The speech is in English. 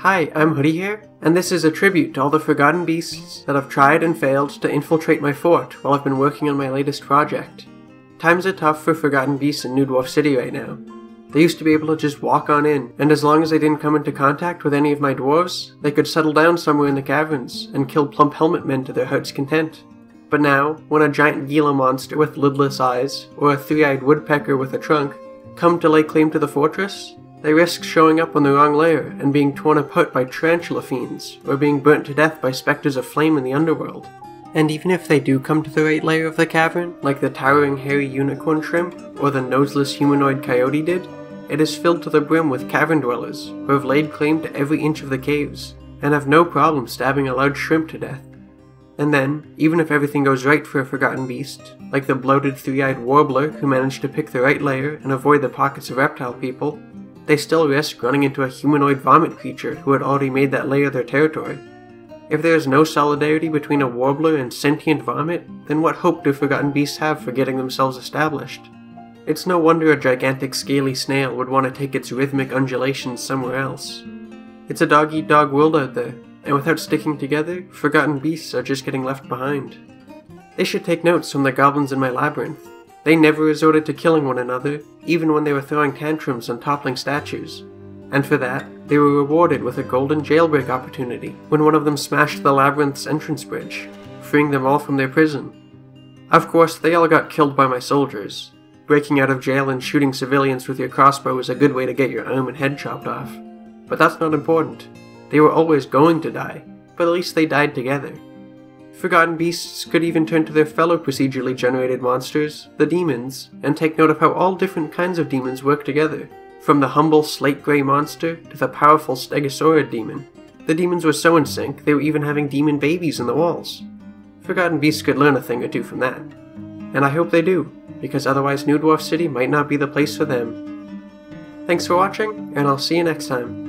Hi, I'm Hoodie Hair, and this is a tribute to all the Forgotten Beasts that have tried and failed to infiltrate my fort while I've been working on my latest project. Times are tough for Forgotten Beasts in New Dwarf City right now. They used to be able to just walk on in, and as long as they didn't come into contact with any of my dwarves, they could settle down somewhere in the caverns and kill plump helmet men to their heart's content. But now, when a giant Gila monster with lidless eyes, or a three-eyed woodpecker with a trunk, come to lay claim to the fortress, they risk showing up on the wrong layer and being torn apart by tarantula fiends, or being burnt to death by specters of flame in the underworld. And even if they do come to the right layer of the cavern, like the towering hairy unicorn shrimp or the noseless humanoid coyote did, it is filled to the brim with cavern dwellers who have laid claim to every inch of the caves, and have no problem stabbing a large shrimp to death. And then, even if everything goes right for a forgotten beast, like the bloated three-eyed warbler who managed to pick the right layer and avoid the pockets of reptile people, they still risk running into a humanoid vomit creature who had already made that layer their territory. If there is no solidarity between a warbler and sentient vomit, then what hope do forgotten beasts have for getting themselves established? It's no wonder a gigantic scaly snail would want to take its rhythmic undulations somewhere else. It's a dog eat dog world out there, and without sticking together, forgotten beasts are just getting left behind. They should take notes from the goblins in my labyrinth. They never resorted to killing one another, even when they were throwing tantrums and toppling statues. And for that, they were rewarded with a golden jailbreak opportunity when one of them smashed the labyrinth's entrance bridge, freeing them all from their prison. Of course, they all got killed by my soldiers. Breaking out of jail and shooting civilians with your crossbow is a good way to get your arm and head chopped off. But that's not important. They were always going to die, but at least they died together. Forgotten beasts could even turn to their fellow procedurally generated monsters, the demons, and take note of how all different kinds of demons work together, from the humble slate gray monster to the powerful stegosaurid demon. The demons were so in sync, they were even having demon babies in the walls. Forgotten beasts could learn a thing or two from that. And I hope they do, because otherwise New Dwarf City might not be the place for them. Thanks for watching, and I'll see you next time.